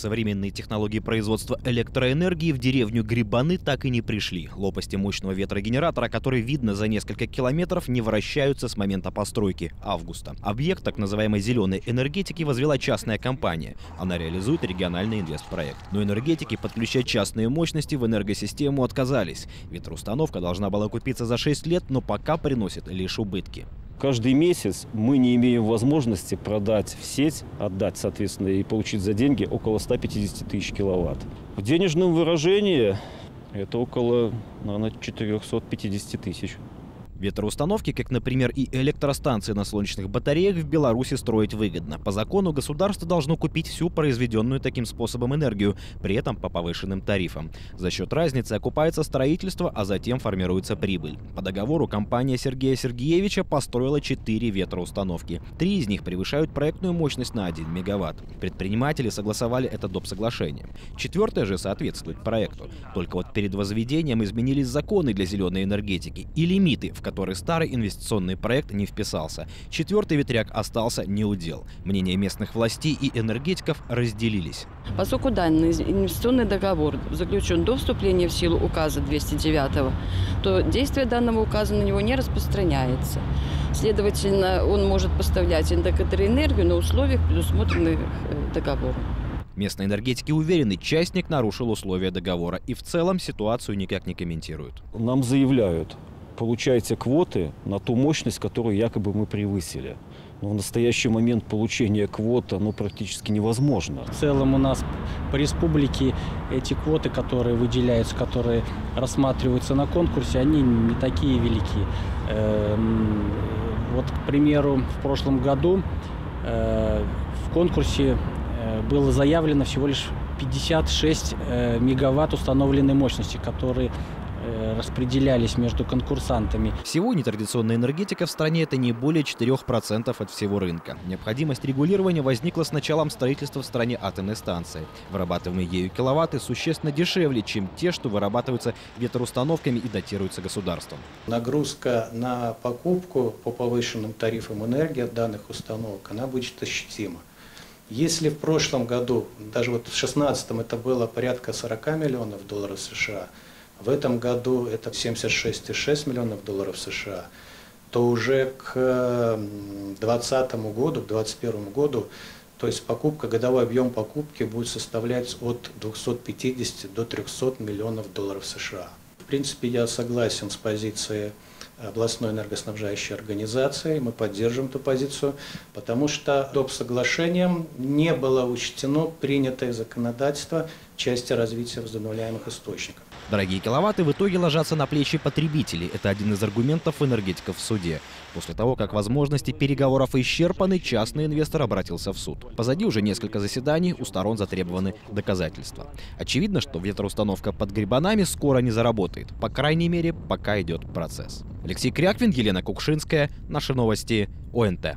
Современные технологии производства электроэнергии в деревню Грибаны так и не пришли. Лопасти мощного ветрогенератора, которые видно за несколько километров, не вращаются с момента постройки – августа. Объект так называемой зеленой энергетики возвела частная компания. Она реализует региональный инвестпроект. Но энергетики подключать частные мощности в энергосистему отказались. Ветроустановка должна была купиться за 6 лет, но пока приносит лишь убытки. Каждый месяц мы не имеем возможности продать в сеть, отдать, соответственно, и получить за деньги около 150 тысяч киловатт. В денежном выражении это около, наверное, 450 тысяч. Ветроустановки, как, например, и электростанции на солнечных батареях, в Беларуси строить выгодно. По закону государство должно купить всю произведенную таким способом энергию, при этом по повышенным тарифам. За счет разницы окупается строительство, а затем формируется прибыль. По договору компания Сергея Сергеевича построила 4 ветроустановки. Три из них превышают проектную мощность на 1 мегаватт. Предприниматели согласовали это доп. соглашение. Четвертое же соответствует проекту. Только вот перед возведением изменились законы для зеленой энергетики и лимиты, в который старый инвестиционный проект не вписался. Четвертый ветряк остался неудел. Мнения местных властей и энергетиков разделились. Поскольку данный инвестиционный договор заключен до вступления в силу указа 209, то действие данного указа на него не распространяется. Следовательно, он может поставлять энергию на условиях, предусмотренных э, договором. Местные энергетики уверены, частник нарушил условия договора и в целом ситуацию никак не комментируют. Нам заявляют, получаете квоты на ту мощность, которую якобы мы превысили. Но в настоящий момент получение квот ну, практически невозможно. В целом у нас по республике эти квоты, которые выделяются, которые рассматриваются на конкурсе, они не такие велики. Эм, вот, к примеру, в прошлом году э, в конкурсе э, было заявлено всего лишь 56 э, мегаватт установленной мощности, которые распределялись между конкурсантами. Всего нетрадиционная энергетика в стране – это не более 4% от всего рынка. Необходимость регулирования возникла с началом строительства в стране атомной станции. Вырабатываемые ею киловатты существенно дешевле, чем те, что вырабатываются ветроустановками и датируются государством. Нагрузка на покупку по повышенным тарифам энергии от данных установок, она будет ощутима. Если в прошлом году, даже вот в 2016 это было порядка 40 миллионов долларов США – в этом году это 76,6 миллионов долларов США, то уже к 2020 году, к 2021 году, то есть покупка, годовой объем покупки будет составлять от 250 до 300 миллионов долларов США. В принципе, я согласен с позицией областной энергоснабжающей организации, мы поддерживаем эту позицию, потому что доп. соглашением не было учтено принятое законодательство в части развития возобновляемых источников. Дорогие киловатты в итоге ложатся на плечи потребителей. Это один из аргументов энергетиков в суде. После того, как возможности переговоров исчерпаны, частный инвестор обратился в суд. Позади уже несколько заседаний, у сторон затребованы доказательства. Очевидно, что ветроустановка под грибанами скоро не заработает. По крайней мере, пока идет процесс. Алексей Кряквин, Елена Кукшинская. Наши новости. ОНТ.